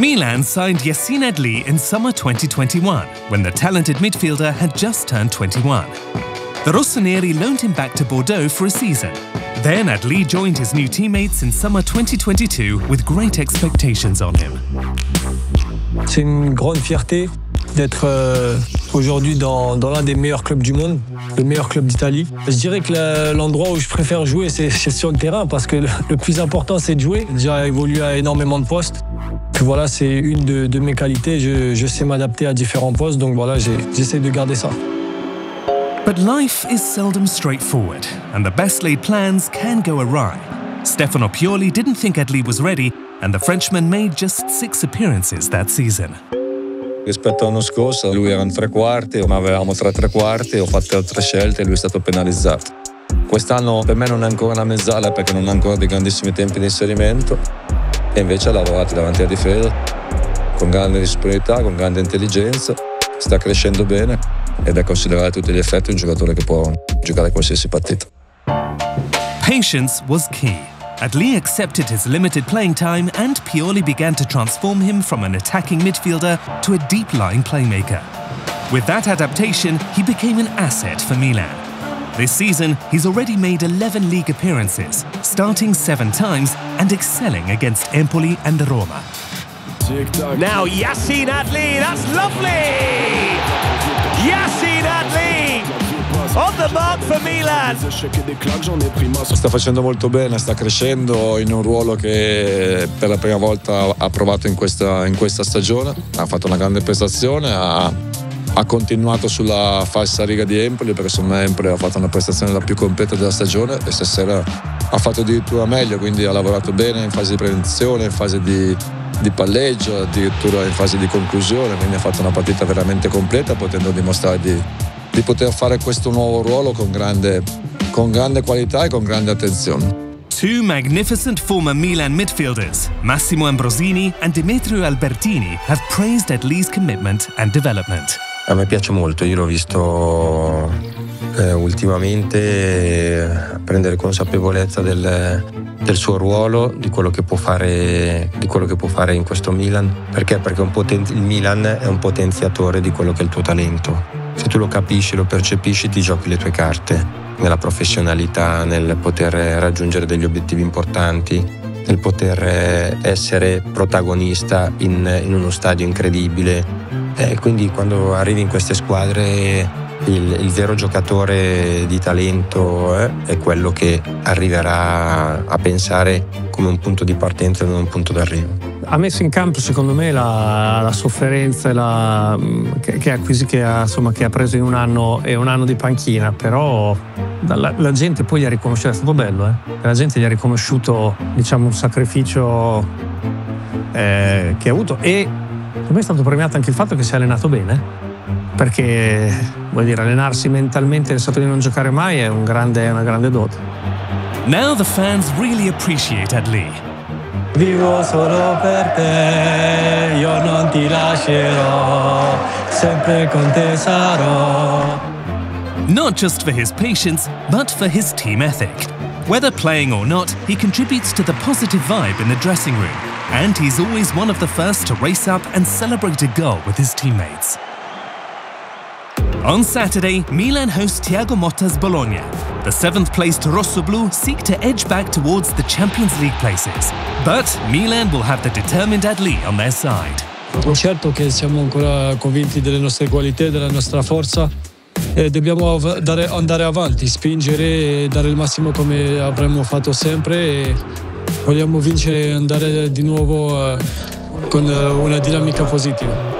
Milan signed Yacine Adli in summer 2021, when the talented midfielder had just turned 21. The Rossoneri loaned him back to Bordeaux for a season. Then Adli joined his new teammates in summer 2022 with great expectations on him. C'est une grande fierté d'être euh, aujourd'hui dans, dans l'un des meilleurs clubs du monde, le meilleur club d'Italie. Je dirais que l'endroit où je préfère jouer, c'est sur le terrain parce que le, plus important, c'est de jouer. J'ai évolué à énormément de postes. Puis voilà, c'est une de, de, mes qualités. Je, je sais m'adapter à différents postes, donc voilà, j'essaie de garder ça. But life is seldom straightforward, and the best laid plans can go awry. Stefano Pioli didn't think Adli was ready, and the Frenchman made just six appearances that season. Rispetto all'anno scorso lui era in tre quarti, ma avevamo tre tre quarti, ho fatto altre scelte e lui è stato penalizzato. Quest'anno per me non è ancora una mezzala perché non ha ancora dei grandissimi tempi di inserimento e invece ha lavorato davanti alla difesa con grande disponibilità, con grande intelligenza, sta crescendo bene ed è considerato a tutti gli effetti un giocatore che può giocare qualsiasi partita. Patience was key. Adli accepted his limited playing time and Pioli began to transform him from an attacking midfielder to a deep-lying playmaker. With that adaptation, he became an asset for Milan. This season, he's already made 11 league appearances, starting seven times and excelling against Empoli and Roma. Now Yacine Adli, that's lovely! Sta facendo molto bene, sta crescendo in un ruolo che per la prima volta ha provato in questa, in questa stagione. Ha fatto una grande prestazione, ha, ha continuato sulla falsa riga di Empoli perché secondo me Empoli ha fatto una prestazione la più completa della stagione e stasera ha fatto addirittura meglio, quindi ha lavorato bene in fase di prevenzione, in fase di, di palleggio, addirittura in fase di conclusione, quindi ha fatto una partita veramente completa potendo dimostrare di, di poter fare questo nuovo ruolo con grande, con grande qualità e con grande attenzione. Two magnificent former Milan midfielders, Massimo Ambrosini and Demetrio Albertini, have praised Adli's commitment and development. A me piace molto, io l'ho visto eh, ultimamente prendere consapevolezza del, del, suo ruolo, di quello, che può fare, di quello che può fare in questo Milan. Perché? Perché poten- il Milan è un potenziatore di quello che è il tuo talento. Tu lo capisci, lo percepisci, ti giochi le tue carte nella professionalità, nel poter raggiungere degli obiettivi importanti, nel poter essere protagonista in, in uno stadio incredibile. E quindi quando arrivi in queste squadre il, il, vero giocatore di talento eh, è quello che arriverà a pensare come un punto di partenza e non un punto d'arrivo. Ha messo in campo secondo me la, la sofferenza la, che, che, acquisi, che, ha, insomma, che, ha, preso in un anno e un anno di panchina, però la, la gente poi gli ha riconosciuto, è stato bello, eh? la gente gli ha riconosciuto diciamo, un sacrificio eh, che ha avuto e per me è stato premiato anche il fatto che si è allenato bene perché vuol dire allenarsi mentalmente nel stato di non giocare mai è, un grande, è una grande dote. Now the fans really appreciate Adli. Vivo solo per te, io non ti lascerò, sempre con te sarò. Not just for his patience, but for his team ethic. Whether playing or not, he contributes to the positive vibe in the dressing room, and he's always one of the first to race up and celebrate a goal with his teammates. On Saturday, Milan hosts Thiago Motta's Bologna. The seventh placed Rossoblu seek to edge back towards the Champions League places. But Milan will have the determined Adli on their side. Certo che siamo ancora convinti delle nostre qualità, della nostra forza e dobbiamo dare, andare avanti, spingere e dare il massimo come avremmo fatto sempre vogliamo vincere e andare di nuovo con una dinamica positiva.